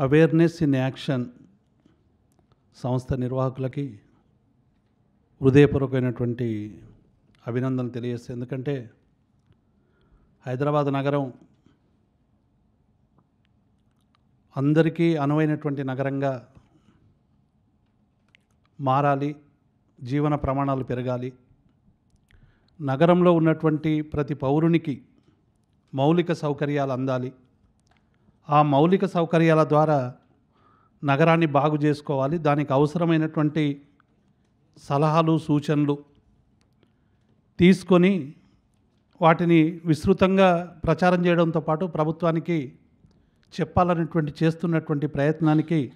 Awareness in action సంస్థ నిర్వాహకులకి హృదయపూర్వకమైనటువంటి అభినందనలు తెలియజేస్తాయి. ఎందుకంటే హైదరాబాద్ నగరం అందరికీ అనువైనటువంటి నగరంగా మారాలి జీవన ప్రమాణాలు పెరగాలి. నగరంలో ఉన్నటువంటి ప్రతి పౌరునికి మౌలిక సౌకర్యాలు అందాలి. ఆ మౌలిక సౌకర్యాల ద్వారా నగరాన్ని బాగు చేసుకోవాలి. దానికి అవసరమైనటువంటి సలహాలు సూచనలు తీసుకొని వాటిని విస్తృతంగా ప్రచారం చేయడంతో పాటు ప్రభుత్వానికి చెప్పాలనేటువంటి చేస్తున్నటువంటి ప్రయత్నానికి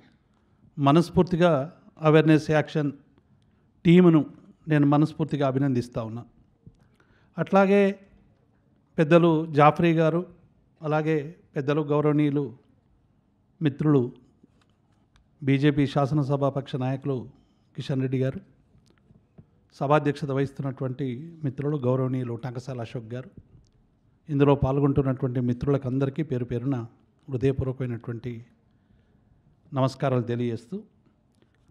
మనస్ఫూర్తిగా అవేర్నెస్ యాక్షన్ టీమును నేను మనస్ఫూర్తిగా అభినందిస్తూ ఉన్నా. అట్లాగే పెద్దలు జాఫ్రీ గారు అలాగే పెద్దలు గౌరవనీయులు మిత్రులు బీజేపీ శాసనసభాపక్ష నాయకులు కిషన్ రెడ్డి గారు సభాధ్యక్షత వహిస్తున్నటువంటి మిత్రులు గౌరవనీయులు టంకసాల అశోక్ గారు ఇందులో పాల్గొంటున్నటువంటి మిత్రులకు అందరికీ పేరు పేరున హృదయపూర్వకమైనటువంటి నమస్కారాలు తెలియజేస్తూ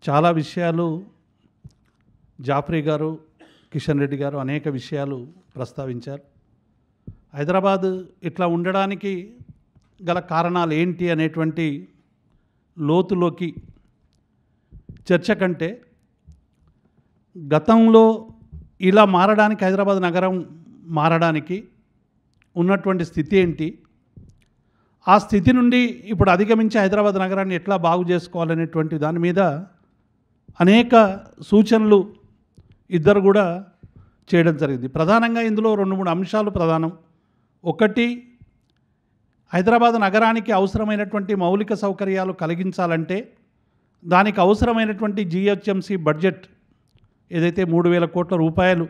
చాలా విషయాలు జాఫ్రీ గారు కిషన్ రెడ్డి గారు అనేక విషయాలు ప్రస్తావించారు. హైదరాబాద్ ఇట్లా ఉండడానికి గల కారణాలు ఏంటి అనేటువంటి లోతులోకి చర్చ కంటే గతంలో ఇలా మారడానికి హైదరాబాద్ నగరం మారడానికి ఉన్నటువంటి స్థితి ఏంటి? ఆ స్థితి నుండి ఇప్పుడు అధిగమించి హైదరాబాద్ నగరాన్ని ఎట్లా బాగు చేసుకోవాలనేటువంటి దాని మీద అనేక సూచనలు ఇద్దరు కూడా చేయడం జరిగింది. ప్రధానంగా ఇందులో రెండు మూడు అంశాలు ప్రధానం. ఒకటి హైదరాబాద్ నగరానికి అవసరమైనటువంటి మౌలిక సౌకర్యాలు కలిగించాలంటే దానికి అవసరమైనటువంటి జిహెచ్ఎంసి బడ్జెట్ ఏదైతే మూడు వేల కోట్ల రూపాయలు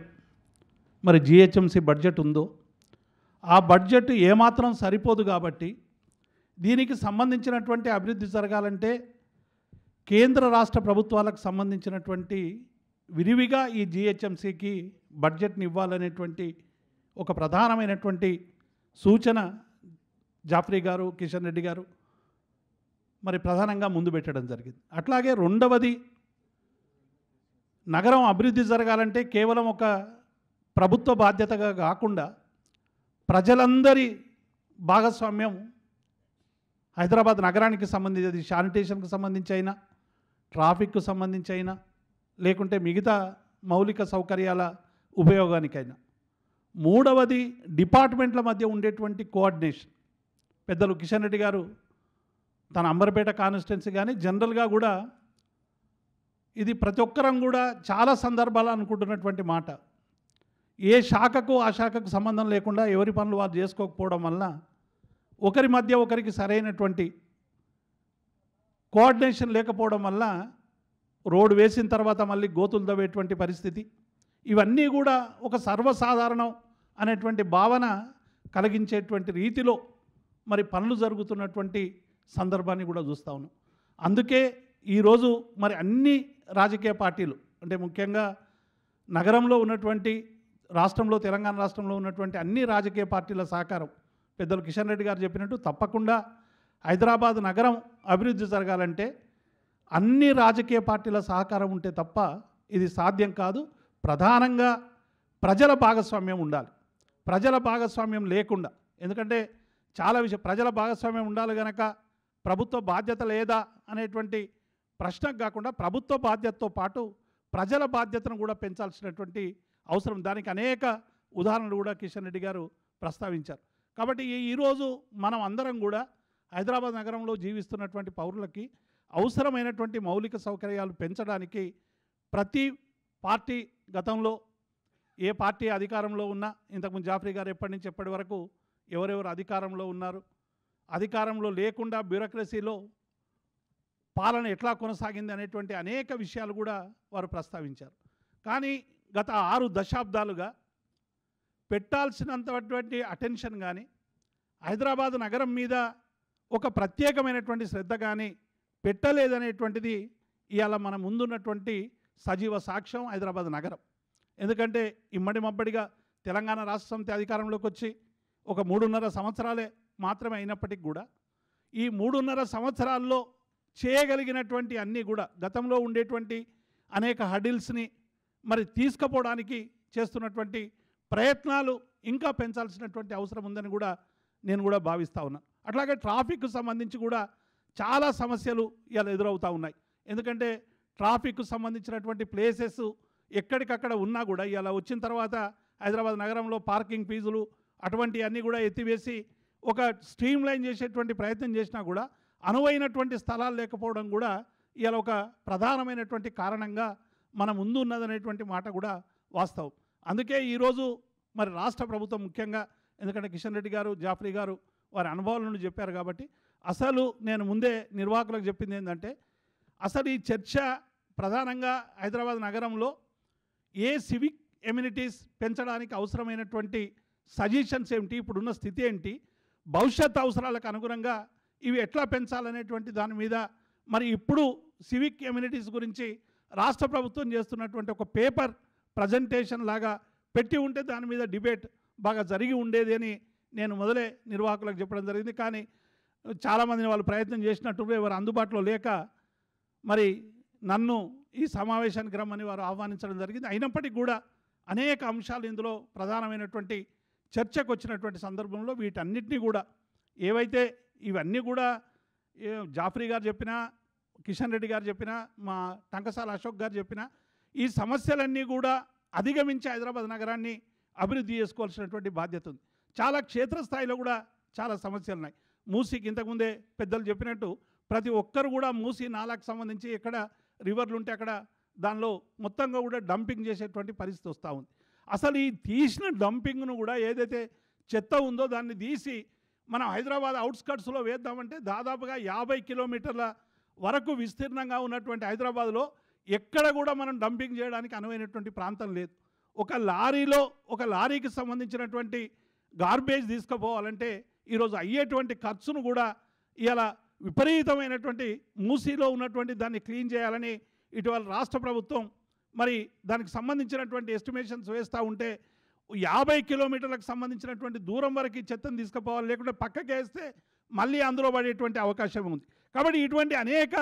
మరి జిహెచ్ఎంసి బడ్జెట్ ఉందో ఆ బడ్జెట్ ఏమాత్రం సరిపోదు కాబట్టి దీనికి సంబంధించినటువంటి అభివృద్ధి జరగాలంటే కేంద్ర రాష్ట్ర ప్రభుత్వాలకు సంబంధించినటువంటి విరివిగా ఈ జిహెచ్ఎంసికి బడ్జెట్ని ఇవ్వాలనేటువంటి ఒక ప్రధానమైనటువంటి సూచన జాఫ్రీ గారు కిషన్ రెడ్డి గారు మరి ప్రధానంగా ముందు పెట్టడం జరిగింది. అట్లాగే రెండవది నగరం అభివృద్ధి జరగాలంటే కేవలం ఒక ప్రభుత్వ బాధ్యతగా కాకుండా ప్రజలందరి భాగస్వామ్యం హైదరాబాద్ నగరానికి సంబంధించి అది శానిటేషన్కి సంబంధించి అయినా ట్రాఫిక్కు సంబంధించి అయినా లేకుంటే మిగతా మౌలిక సౌకర్యాల ఉపయోగానికైనా. మూడవది డిపార్ట్మెంట్ల మధ్య ఉండేటువంటి కోఆర్డినేషన్. పెద్దలు కిషన్ రెడ్డి గారు తన అంబర్పేట కాన్స్టిట్యున్సీ కానీ జనరల్గా కూడా ఇది ప్రతి ఒక్కరం కూడా చాలా సందర్భాలు అనుకుంటున్నటువంటి మాట. ఏ శాఖకు ఆ శాఖకు సంబంధం లేకుండా ఎవరి పనులు వారు చేసుకోకపోవడం వల్ల ఒకరి మధ్య ఒకరికి సరైనటువంటి కోఆర్డినేషన్ లేకపోవడం వల్ల రోడ్డు వేసిన తర్వాత మళ్ళీ గోతులు తవ్వేటువంటి పరిస్థితి. ఇవన్నీ కూడా ఒక సర్వసాధారణం అనేటువంటి భావన కలిగించేటువంటి రీతిలో మరి పనులు జరుగుతున్నటువంటి సందర్భాన్ని కూడా చూస్తా ఉన్నాం. అందుకే ఈరోజు మరి అన్ని రాజకీయ పార్టీలు అంటే ముఖ్యంగా నగరంలో ఉన్నటువంటి రాష్ట్రంలో తెలంగాణ రాష్ట్రంలో ఉన్నటువంటి అన్ని రాజకీయ పార్టీల సహకారం పెద్దలు కిషన్ రెడ్డి గారు చెప్పినట్టు తప్పకుండా హైదరాబాద్ నగరం అభివృద్ధి జరగాలంటే అన్ని రాజకీయ పార్టీల సహకారం ఉంటే తప్ప ఇది సాధ్యం కాదు. ప్రధానంగా ప్రజల భాగస్వామ్యం ఉండాలి. ప్రజల భాగస్వామ్యం లేకుండా ఎందుకంటే చాలా విషయం ప్రజల భాగస్వామ్యం ఉండాలి కనుక ప్రభుత్వ బాధ్యత లేదా అనేటువంటి ప్రశ్నకు కాకుండా ప్రభుత్వ బాధ్యతతో పాటు ప్రజల బాధ్యతను కూడా పెంచాల్సినటువంటి అవసరం. దానికి అనేక ఉదాహరణలు కూడా కిషన్ రెడ్డి గారు ప్రస్తావించారు. కాబట్టి ఈరోజు మనం అందరం కూడా హైదరాబాద్ నగరంలో జీవిస్తున్నటువంటి పౌరులకి అవసరమైనటువంటి మౌలిక సౌకర్యాలు పెంచడానికి ప్రతి పార్టీ గతంలో ఏ పార్టీ అధికారంలో ఉన్నా ఇంతకుముందు జాఫ్రీ గారు ఎప్పటి నుంచి ఎప్పటి వరకు ఎవరెవరు అధికారంలో ఉన్నారు? అధికారంలో లేకుండా బ్యూరోక్రసీలో పాలన ఎట్లా కొనసాగింది అనేటువంటి అనేక విషయాలు కూడా వారు ప్రస్తావించారు. కానీ గత ఆరు దశాబ్దాలుగా పెట్టాల్సినంతటువంటి అటెన్షన్ కానీ హైదరాబాద్ నగరం మీద ఒక ప్రత్యేకమైనటువంటి శ్రద్ధ కానీ పెట్టలేదనేటువంటిది ఇవాళ మన ముందున్నటువంటి సజీవ సాక్ష్యం హైదరాబాద్ నగరం. ఎందుకంటే ఇమ్మడి మబ్బడిగా తెలంగాణ రాష్ట్ర సమితి అధికారంలోకి వచ్చి ఒక మూడున్నర సంవత్సరాలే మాత్రమే అయినప్పటికీ కూడా ఈ మూడున్నర సంవత్సరాల్లో చేయగలిగినటువంటి అన్నీ కూడా గతంలో ఉండేటువంటి అనేక హడిల్స్ని మరి తీసుకుపోవడానికి చేస్తున్నటువంటి ప్రయత్నాలు ఇంకా పెంచాల్సినటువంటి అవసరం ఉందని కూడా నేను కూడా భావిస్తూ ఉన్నా. అట్లాగే ట్రాఫిక్ సంబంధించి కూడా చాలా సమస్యలు ఇలా ఎదురవుతూ ఉన్నాయి. ఎందుకంటే ట్రాఫిక్ సంబంధించినటువంటి ప్లేసెస్ ఎక్కడికక్కడ ఉన్నా కూడా ఇలా వచ్చిన తర్వాత హైదరాబాద్ నగరంలో పార్కింగ్ ఫీజులు అటువంటివన్నీ కూడా ఎత్తివేసి ఒక స్ట్రీమ్ లైన్ చేసేటువంటి ప్రయత్నం చేసినా కూడా అనువైనటువంటి స్థలాలు లేకపోవడం కూడా ఇలా ఒక ప్రధానమైనటువంటి కారణంగా మన ముందు ఉన్నదనేటువంటి మాట కూడా వాస్తవం. అందుకే ఈరోజు మరి రాష్ట్ర ప్రభుత్వం ముఖ్యంగా ఎందుకంటే కిషన్ రెడ్డి గారు జాఫ్రీ గారు వారి అనుభవాల నుండి చెప్పారు కాబట్టి అసలు నేను ముందే నిర్వాహకులకు చెప్పింది ఏంటంటే అసలు ఈ చర్చ ప్రధానంగా హైదరాబాద్ నగరంలో ఏ సివిక్ ఎమ్యూనిటీస్ పెంచడానికి అవసరమైనటువంటి సజెషన్స్ ఏమిటి? ఇప్పుడున్న స్థితి ఏంటి? భవిష్యత్ అవసరాలకు అనుగుణంగా ఇవి ఎట్లా పెంచాలనేటువంటి దాని మీద మరి ఇప్పుడు సివిక్ కమ్యూనిటీస్ గురించి రాష్ట్ర ప్రభుత్వం చేస్తున్నటువంటి ఒక పేపర్ ప్రజెంటేషన్ లాగా పెట్టి ఉంటే దాని మీద డిబేట్ బాగా జరిగి ఉండేది అని నేను మొదలే నిర్వాహకులకు చెప్పడం జరిగింది. కానీ చాలామందిని వాళ్ళు ప్రయత్నం చేసినట్టు ఎవరు అందుబాటులో లేక మరి నన్ను ఈ సమావేశానికి రమ్మని వారు ఆహ్వానించడం జరిగింది. అయినప్పటికీ కూడా అనేక అంశాలు ఇందులో ప్రధానమైనటువంటి చర్చకు వచ్చినటువంటి సందర్భంలో వీటన్నిటినీ కూడా ఏవైతే ఇవన్నీ కూడా జాఫ్రీ గారు చెప్పినా కిషన్ రెడ్డి గారు చెప్పినా మా టంకసాల అశోక్ గారు చెప్పినా ఈ సమస్యలన్నీ కూడా అధిగమించి హైదరాబాద్ నగరాన్ని అభివృద్ధి చేసుకోవాల్సినటువంటి బాధ్యత ఉంది. చాలా క్షేత్రస్థాయిలో కూడా చాలా సమస్యలు ఉన్నాయి మూసీకి ఇంతకుముందే పెద్దలు చెప్పినట్టు ప్రతి ఒక్కరు కూడా మూసీ నాలాకు సంబంధించి ఎక్కడ రివర్లు ఉంటే అక్కడ దానిలో మొత్తంగా కూడా డంపింగ్ చేసేటువంటి పరిస్థితి వస్తూ ఉంది. అసలు ఈ తీసిన డంపింగ్ను కూడా ఏదైతే చెత్త ఉందో దాన్ని తీసి మనం హైదరాబాద్ అవుట్స్కట్స్లో వేద్దామంటే దాదాపుగా యాభై కిలోమీటర్ల వరకు విస్తీర్ణంగా ఉన్నటువంటి హైదరాబాద్లో ఎక్కడ కూడా మనం డంపింగ్ చేయడానికి అనువైనటువంటి ప్రాంతం లేదు. ఒక లారీలో ఒక లారీకి సంబంధించినటువంటి గార్బేజ్ తీసుకుపోవాలంటే ఈరోజు అయ్యేటువంటి ఖర్చును కూడా ఇలా విపరీతమైనటువంటి మూసీలో ఉన్నటువంటి దాన్ని క్లీన్ చేయాలని ఇటీవల రాష్ట్ర ప్రభుత్వం మరి దానికి సంబంధించినటువంటి ఎస్టిమేషన్స్ వేస్తూ ఉంటే యాభై కిలోమీటర్లకు సంబంధించినటువంటి దూరం వరకు చెత్తను తీసుకుపోవాలి లేకుంటే పక్కకేస్తే మళ్ళీ అందులో పడేటువంటి అవకాశం ఉంది. కాబట్టి ఇటువంటి అనేక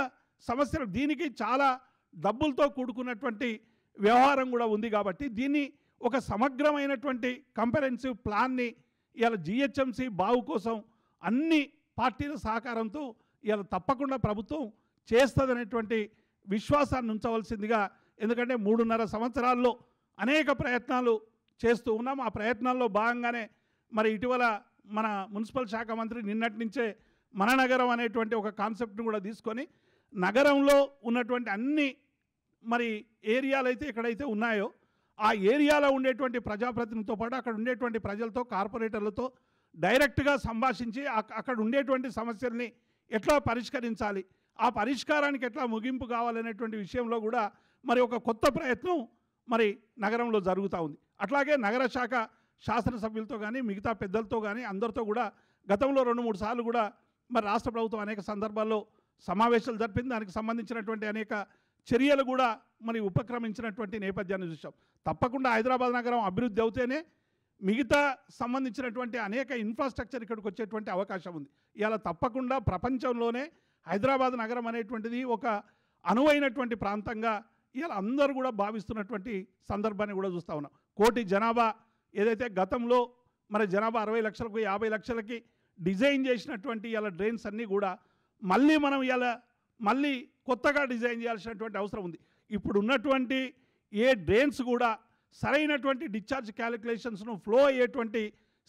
సమస్యలు దీనికి చాలా డబ్బులతో కూడుకున్నటువంటి వ్యవహారం కూడా ఉంది కాబట్టి దీన్ని ఒక సమగ్రమైనటువంటి కంపరెన్సివ్ ప్లాన్ని ఇవాళ జిహెచ్ఎంసి బావు కోసం అన్ని పార్టీల సహకారంతో ఇవాళ తప్పకుండా ప్రభుత్వం చేస్తుందనేటువంటి విశ్వాసాన్ని ఉంచవలసిందిగా ఎందుకంటే మూడున్నర సంవత్సరాల్లో అనేక ప్రయత్నాలు చేస్తూ ఉన్నాం. ఆ ప్రయత్నాల్లో భాగంగానే మరి ఇటీవల మన మున్సిపల్ శాఖ మంత్రి నిన్నటి నుంచే మన నగరం అనేటువంటి ఒక కాన్సెప్ట్ను కూడా తీసుకొని నగరంలో ఉన్నటువంటి అన్ని మరి ఏరియాలు అయితే ఎక్కడైతే ఉన్నాయో ఆ ఏరియాలో ఉండేటువంటి ప్రజాప్రతినిధితో పాటు అక్కడ ఉండేటువంటి ప్రజలతో కార్పొరేటర్లతో డైరెక్ట్గా సంభాషించి అక్కడ ఉండేటువంటి సమస్యల్ని ఎట్లా పరిష్కరించాలి? ఆ పరిష్కారానికి ఎట్లా ముగింపు కావాలనేటువంటి విషయంలో కూడా మరి ఒక కొత్త ప్రయత్నం మరి నగరంలో జరుగుతూ ఉంది. అట్లాగే నగర శాఖ శాసనసభ్యులతో కానీ మిగతా పెద్దలతో కానీ అందరితో కూడా గతంలో రెండు మూడు సార్లు కూడా మరి రాష్ట్ర ప్రభుత్వం అనేక సందర్భాల్లో సమావేశాలు జరిపింది. దానికి సంబంధించినటువంటి అనేక చర్యలు కూడా మరి ఉపక్రమించినటువంటి నేపథ్యాన్ని చూసాం తప్పకుండా హైదరాబాద్ నగరం అభివృద్ధి అవుతేనే మిగతా సంబంధించినటువంటి అనేక ఇన్ఫ్రాస్ట్రక్చర్ ఇక్కడికి వచ్చేటువంటి అవకాశం ఉంది. ఇలా తప్పకుండా ప్రపంచంలోనే హైదరాబాద్ నగరం అనేటువంటిది ఒక అనువైనటువంటి ప్రాంతంగా ఇలా అందరూ కూడా భావిస్తున్నటువంటి సందర్భాన్ని కూడా చూస్తూ ఉన్నాం. కోటి జనాభా ఏదైతే గతంలో మరి జనాభా అరవై లక్షలకు యాభై లక్షలకి డిజైన్ చేసినటువంటి ఇలా డ్రైన్స్ అన్నీ కూడా మళ్ళీ మనం ఇలా మళ్ళీ కొత్తగా డిజైన్ చేయాల్సినటువంటి అవసరం ఉంది. ఇప్పుడు ఉన్నటువంటి ఏ డ్రైన్స్ కూడా సరైనటువంటి డిశ్చార్జ్ క్యాలిక్యులేషన్స్ను ఫ్లో అయ్యేటువంటి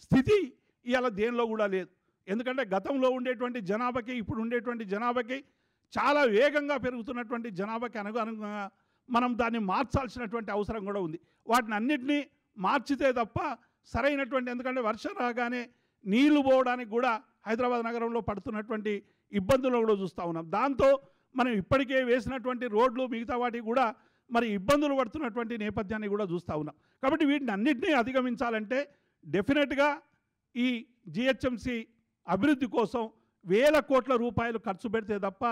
స్థితి ఇవాళ దేనిలో కూడా లేదు. ఎందుకంటే గతంలో ఉండేటువంటి జనాభాకి ఇప్పుడు ఉండేటువంటి జనాభాకి చాలా వేగంగా పెరుగుతున్నటువంటి జనాభాకి అనుగుణంగా మనం దాన్ని మార్చాల్సినటువంటి అవసరం కూడా ఉంది. వాటిని అన్నిటినీ మార్చితే తప్ప సరైనటువంటి ఎందుకంటే వర్షం రాగానే నీళ్ళు పోవడానికి కూడా హైదరాబాద్ నగరంలో పడుతున్నటువంటి ఇబ్బందులు కూడా చూస్తూ ఉన్నాం. దాంతో మనం ఇప్పటికే వేసినటువంటి రోడ్లు మిగతా వాటికి కూడా మరి ఇబ్బందులు పడుతున్నటువంటి నేపథ్యాన్ని కూడా చూస్తూ ఉన్నాం. కాబట్టి వీటిని అన్నింటినీ అధిగమించాలంటే డెఫినెట్గా ఈ జిహెచ్ఎంసి అభివృద్ధి కోసం వేల కోట్ల రూపాయలు ఖర్చు పెడితే తప్ప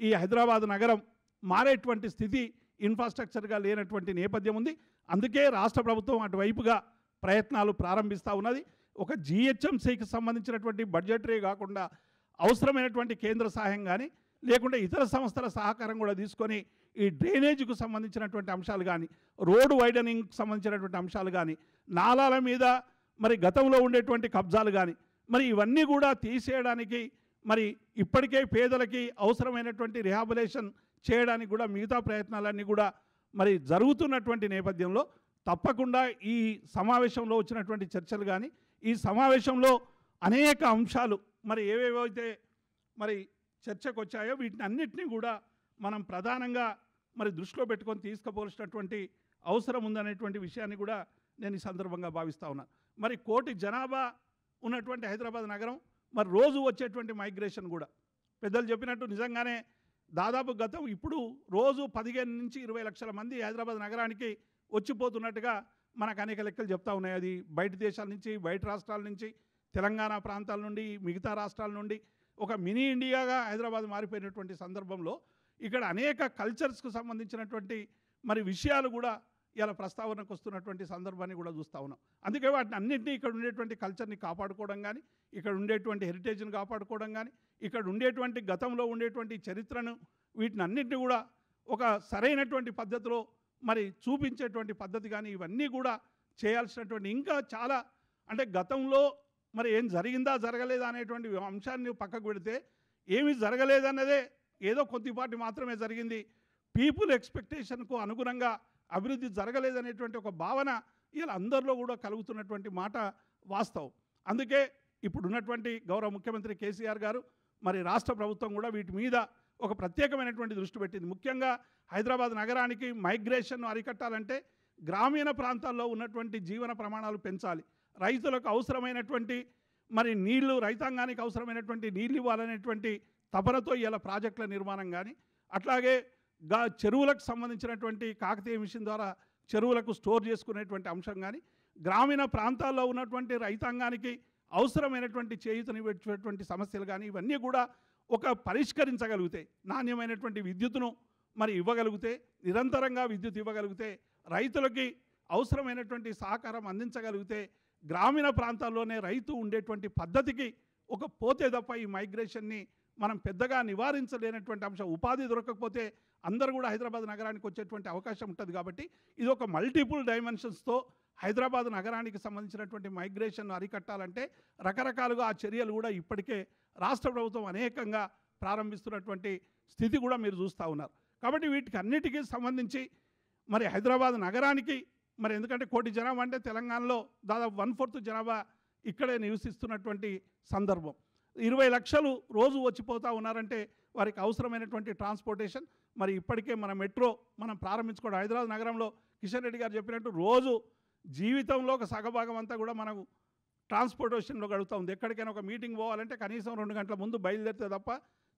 ఈ హైదరాబాద్ నగరం మారేటువంటి స్థితి ఇన్ఫ్రాస్ట్రక్చర్గా లేనటువంటి నేపథ్యం ఉంది. అందుకే రాష్ట్ర ప్రభుత్వం అటువైపుగా ప్రయత్నాలు ప్రారంభిస్తూ ఉన్నది. ఒక జిహెచ్ఎంసీకి సంబంధించినటువంటి బడ్జెటరీ కాకుండా అవసరమైనటువంటి కేంద్ర సహాయం కానీ లేకుంటే ఇతర సంస్థల సహకారం కూడా తీసుకొని ఈ డ్రైనేజీకి సంబంధించినటువంటి అంశాలు కానీ రోడ్డు వైడనింగ్కి సంబంధించినటువంటి అంశాలు కానీ నాలాల మీద మరి గతంలో ఉండేటువంటి కబ్జాలు కానీ మరి ఇవన్నీ కూడా తీసేయడానికి మరి ఇప్పటికే పేదలకి అవసరమైనటువంటి రిహాబిలేషన్ చేయడానికి కూడా మిగతా ప్రయత్నాలన్నీ కూడా మరి జరుగుతున్నటువంటి నేపథ్యంలో తప్పకుండా ఈ సమావేశంలో వచ్చినటువంటి చర్చలు కానీ ఈ సమావేశంలో అనేక అంశాలు మరి ఏవేవైతే మరి చర్చకు వచ్చాయో వీటిని అన్నిటినీ కూడా మనం ప్రధానంగా మరి దృష్టిలో పెట్టుకొని తీసుకుపోవాల్సినటువంటి అవసరం ఉందనేటువంటి విషయాన్ని కూడా నేను ఈ సందర్భంగా భావిస్తూ ఉన్నాను మరి కోటి జనాభా ఉన్నటువంటి హైదరాబాద్ నగరం మరి రోజు వచ్చేటువంటి మైగ్రేషన్ కూడా. పెద్దలు చెప్పినట్టు నిజంగానే దాదాపు గతం ఇప్పుడు రోజు పదిహేను నుంచి ఇరవై లక్షల మంది హైదరాబాద్ నగరానికి వచ్చిపోతున్నట్టుగా మనకు అనేక లెక్కలు చెప్తా ఉన్నాయి. అది బయట దేశాల నుంచి బయట రాష్ట్రాల నుంచి తెలంగాణ ప్రాంతాల నుండి మిగతా రాష్ట్రాల నుండి ఒక మినీ ఇండియాగా హైదరాబాద్ మారిపోయినటువంటి సందర్భంలో ఇక్కడ అనేక కల్చర్స్కు సంబంధించినటువంటి మరి విషయాలు కూడా ఇలా ప్రస్తావనకు వస్తున్నటువంటి సందర్భాన్ని కూడా చూస్తూ ఉన్నాం. అందుకే వాటిని అన్నింటినీ ఇక్కడ ఉండేటువంటి కల్చర్ని కాపాడుకోవడం కానీ ఇక్కడ ఉండేటువంటి హెరిటేజ్ని కాపాడుకోవడం కానీ ఇక్కడ ఉండేటువంటి గతంలో ఉండేటువంటి చరిత్రను వీటిని అన్నింటినీ కూడా ఒక సరైనటువంటి పద్ధతిలో మరి చూపించేటువంటి పద్ధతి కానీ ఇవన్నీ కూడా చేయాల్సినటువంటి ఇంకా చాలా అంటే గతంలో మరి ఏం జరిగిందా జరగలేదా అనేటువంటి అంశాన్ని పక్కకు పెడితే ఏమి జరగలేదన్నదే ఏదో కొద్దిపాటి మాత్రమే జరిగింది. పీపుల్ ఎక్స్పెక్టేషన్కు అనుగుణంగా అభివృద్ధి జరగలేదనేటువంటి ఒక భావన ఇలా అందరిలో కూడా కలుగుతున్నటువంటి మాట వాస్తవం. అందుకే ఇప్పుడున్నటువంటి గౌరవ ముఖ్యమంత్రి కేసీఆర్ గారు మరి రాష్ట్ర ప్రభుత్వం కూడా వీటి మీద ఒక ప్రత్యేకమైనటువంటి దృష్టి పెట్టింది. ముఖ్యంగా హైదరాబాద్ నగరానికి మైగ్రేషన్ అరికట్టాలంటే గ్రామీణ ప్రాంతాల్లో ఉన్నటువంటి జీవన ప్రమాణాలు పెంచాలి. రైతులకు అవసరమైనటువంటి మరి నీళ్ళు రైతాంగానికి అవసరమైనటువంటి నీళ్ళు ఇవ్వాలనేటువంటి తపనతో ఇలా ప్రాజెక్టుల నిర్మాణం కానీ అట్లాగే గా చెరువులకు సంబంధించినటువంటి కాకతీయ మిషన్ ద్వారా చెరువులకు స్టోర్ చేసుకునేటువంటి అంశం కానీ గ్రామీణ ప్రాంతాల్లో ఉన్నటువంటి రైతాంగానికి అవసరమైనటువంటి చేయుతనివ్వేటువంటి సమస్యలు కానీ ఇవన్నీ కూడా ఒక పరిష్కరించగలిగితే నాణ్యమైనటువంటి విద్యుత్తును మరి ఇవ్వగలిగితే నిరంతరంగా విద్యుత్ ఇవ్వగలిగితే రైతులకి అవసరమైనటువంటి సహకారం అందించగలిగితే గ్రామీణ ప్రాంతాల్లోనే రైతు ఉండేటువంటి పద్ధతికి ఒక పోతే తప్ప ఈ మైగ్రేషన్ని మనం పెద్దగా నివారించలేనటువంటి అంశం. ఉపాధి దొరకకపోతే అందరూ కూడా హైదరాబాద్ నగరానికి వచ్చేటువంటి అవకాశం ఉంటుంది కాబట్టి ఇది ఒక మల్టిపుల్ డైమెన్షన్స్తో హైదరాబాద్ నగరానికి సంబంధించినటువంటి మైగ్రేషన్ అరికట్టాలంటే రకరకాలుగా ఆ చర్యలు కూడా ఇప్పటికే రాష్ట్ర ప్రభుత్వం అనేకంగా ప్రారంభిస్తున్నటువంటి స్థితి కూడా మీరు చూస్తూ ఉన్నారు. కాబట్టి వీటికి అన్నిటికీ సంబంధించి మరి హైదరాబాద్ నగరానికి మరి ఎందుకంటే కోటి జనాభా అంటే తెలంగాణలో దాదాపు వన్ ఫోర్త్ జనాభా ఇక్కడే నివసిస్తున్నటువంటి సందర్భం. ఇరవై లక్షలు రోజు వచ్చిపోతూ ఉన్నారంటే వారికి అవసరమైనటువంటి ట్రాన్స్పోర్టేషన్ మరి ఇప్పటికే మన మెట్రో మనం ప్రారంభించుకోవడం. హైదరాబాద్ నగరంలో కిషన్ రెడ్డి గారు చెప్పినట్టు రోజు జీవితంలో ఒక సగభాగం అంతా కూడా మనకు ట్రాన్స్పోర్టేషన్లో గడుపుతూ ఉంది. ఎక్కడికైనా ఒక మీటింగ్ పోవాలంటే కనీసం రెండు గంటల ముందు బయలుదేరితే తప్ప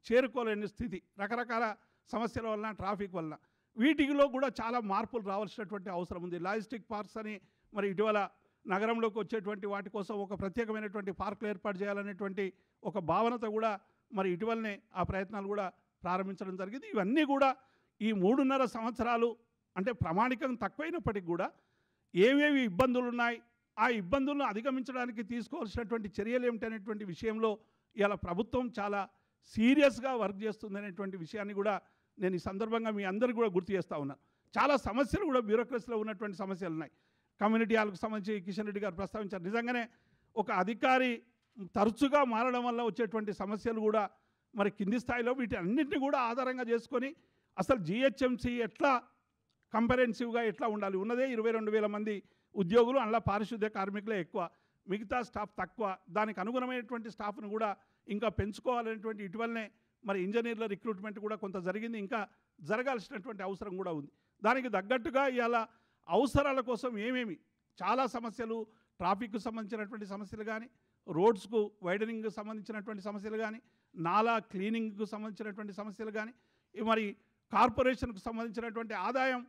చేరుకోలేని స్థితి. రకరకాల సమస్యల వలన ట్రాఫిక్ వలన. వీటిలో కూడా చాలా మార్పులు రావాల్సినటువంటి అవసరం ఉంది. లాజిస్టిక్ పార్క్స్ అని మరి ఇటీవల నగరంలోకి వచ్చేటువంటి వాటి కోసం ఒక ప్రత్యేకమైనటువంటి పార్కులు ఏర్పాటు చేయాలనేటువంటి ఒక భావనతో కూడా మరి ఇటీవలనే ఆ ప్రయత్నాలు కూడా ప్రారంభించడం జరిగింది. ఇవన్నీ కూడా ఈ మూడున్నర సంవత్సరాలు అంటే ప్రామాణికం తక్కువైనప్పటికి కూడా ఏవేవి ఇబ్బందులు ఉన్నాయి ఆ ఇబ్బందులను అధిగమించడానికి తీసుకోవాల్సినటువంటి చర్యలు ఏమిటనేటువంటి విషయంలో ఇలా ప్రభుత్వం చాలా సీరియస్గా వర్క్ చేస్తుందనేటువంటి విషయాన్ని కూడా నేను ఈ సందర్భంగా మీ అందరికీ కూడా గుర్తు చేస్తూ ఉన్నాను చాలా సమస్యలు కూడా బ్యూరోక్రసీలో ఉన్నటువంటి సమస్యలు ఉన్నాయి. కమ్యూనిటీ హాల్కు సంబంధించి కిషన్ రెడ్డి గారు ప్రస్తావించారు. నిజంగానే ఒక అధికారి తరచుగా మారడం వల్ల వచ్చేటువంటి సమస్యలు కూడా మరి కింది స్థాయిలో వీటి అన్నింటినీ కూడా ఆధారంగా చేసుకొని అసలు జిహెచ్ఎంసీ ఎట్లా కంపరెన్సివ్గా ఎట్లా ఉండాలి? ఉన్నదే ఇరవై రెండు వేల మంది ఉద్యోగులు అందులో పారిశుద్ధ్య కార్మికులే ఎక్కువ. మిగతా స్టాఫ్ తక్కువ. దానికి అనుగుణమైనటువంటి స్టాఫ్ను కూడా ఇంకా పెంచుకోవాలనేటువంటి ఇటీవలనే మరి ఇంజనీర్ల రిక్రూట్మెంట్ కూడా కొంత జరిగింది. ఇంకా జరగాల్సినటువంటి అవసరం కూడా ఉంది. దానికి తగ్గట్టుగా ఇవాళ అవసరాల కోసం ఏమేమి? చాలా సమస్యలు ట్రాఫిక్కు సంబంధించినటువంటి సమస్యలు కానీ రోడ్స్కు వైడనింగ్కి సంబంధించినటువంటి సమస్యలు కానీ నాలా క్లీనింగ్కు సంబంధించినటువంటి సమస్యలు కానీ మరి కార్పొరేషన్కు సంబంధించినటువంటి ఆదాయం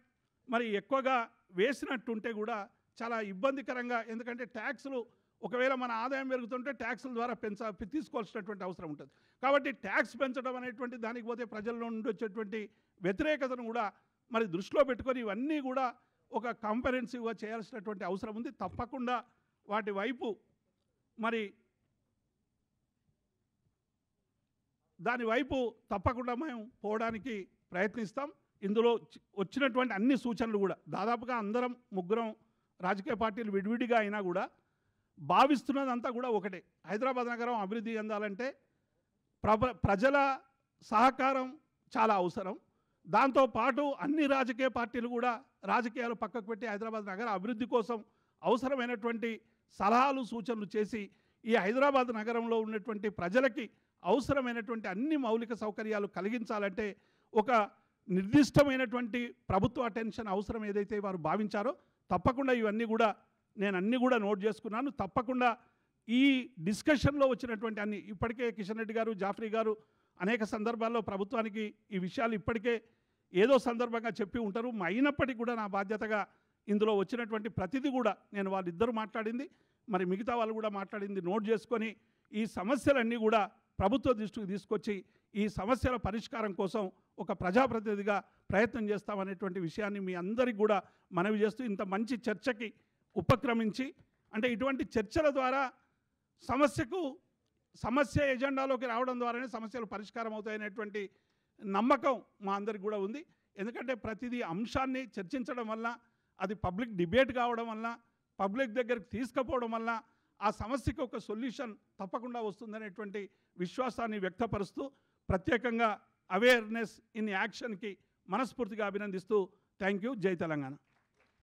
మరి ఎక్కువగా వేసినట్టుంటే కూడా చాలా ఇబ్బందికరంగా ఎందుకంటే ట్యాక్సులు ఒకవేళ మన ఆదాయం పెరుగుతుంటే ట్యాక్సుల ద్వారా పెంచ తీసుకోవాల్సినటువంటి అవసరం ఉంటుంది. కాబట్టి ట్యాక్స్ పెంచడం అనేటువంటి దానికి పోతే ప్రజల్లో నుండి వచ్చేటువంటి వ్యతిరేకతను కూడా మరి దృష్టిలో పెట్టుకొని ఇవన్నీ కూడా ఒక కంపరెన్సివ్గా చేయాల్సినటువంటి అవసరం ఉంది. తప్పకుండా వాటి వైపు మరి దాని వైపు తప్పకుండా మేము పోవడానికి ప్రయత్నిస్తాం. ఇందులో వచ్చినటువంటి అన్ని సూచనలు కూడా దాదాపుగా అందరం ముగ్గురం రాజకీయ పార్టీలు విడివిడిగా అయినా కూడా భావిస్తున్నదంతా కూడా ఒకటే. హైదరాబాద్ నగరం అభివృద్ధి చెందాలంటే ప్రజల సహకారం చాలా అవసరం. దాంతో పాటు అన్ని రాజకీయ పార్టీలు కూడా రాజకీయాలు పక్కకు పెట్టి హైదరాబాద్ నగర అభివృద్ధి కోసం అవసరమైనటువంటి సలహాలు సూచనలు చేసి ఈ హైదరాబాద్ నగరంలో ఉన్నటువంటి ప్రజలకి అవసరమైనటువంటి అన్ని మౌలిక సౌకర్యాలు కలిగించాలంటే ఒక నిర్దిష్టమైనటువంటి ప్రభుత్వ అటెన్షన్ అవసరం ఏదైతే వారు భావించారో తప్పకుండా ఇవన్నీ కూడా నేను అన్నీ కూడా నోట్ చేసుకున్నాను. తప్పకుండా ఈ డిస్కషన్లో వచ్చినటువంటి అన్ని ఇప్పటికే కిషన్ రెడ్డి గారు జాఫ్రీ గారు అనేక సందర్భాల్లో ప్రభుత్వానికి ఈ విషయాలు ఇప్పటికే ఏదో సందర్భంగా చెప్పి ఉంటారు. అయినప్పటికీ కూడా నా బాధ్యతగా ఇందులో వచ్చినటువంటి ప్రతిదీ కూడా నేను వాళ్ళిద్దరూ మాట్లాడింది. మరి మిగతా వాళ్ళు కూడా మాట్లాడింది నోట్ చేసుకొని ఈ సమస్యలన్నీ కూడా ప్రభుత్వ దృష్టికి తీసుకొచ్చి ఈ సమస్యల పరిష్కారం కోసం ఒక ప్రజాప్రతినిధిగా ప్రయత్నం చేస్తామనేటువంటి విషయాన్ని మీ అందరికీ కూడా మనవి చేస్తూ ఇంత మంచి చర్చకి ఉపక్రమించి అంటే ఇటువంటి చర్చల ద్వారా సమస్యకు సమస్య ఎజెండాలోకి రావడం ద్వారానే సమస్యలు పరిష్కారం అవుతాయనేటువంటి నమ్మకం మా అందరికి కూడా ఉంది. ఎందుకంటే ప్రతిదీ అంశాన్ని చర్చించడం వల్ల అది పబ్లిక్ డిబేట్ కావడం వల్ల పబ్లిక్ దగ్గరికి తీసుకుపోవడం వల్ల ఆ సమస్యకు ఒక సొల్యూషన్ తప్పకుండా వస్తుందనేటువంటి విశ్వాసాన్ని వ్యక్తపరుస్తూ ప్రత్యేకంగా అవేర్నెస్ ఇన్ యాక్షన్కి మనస్ఫూర్తిగా అభినందిస్తూ థ్యాంక్ యూ. జై తెలంగాణ.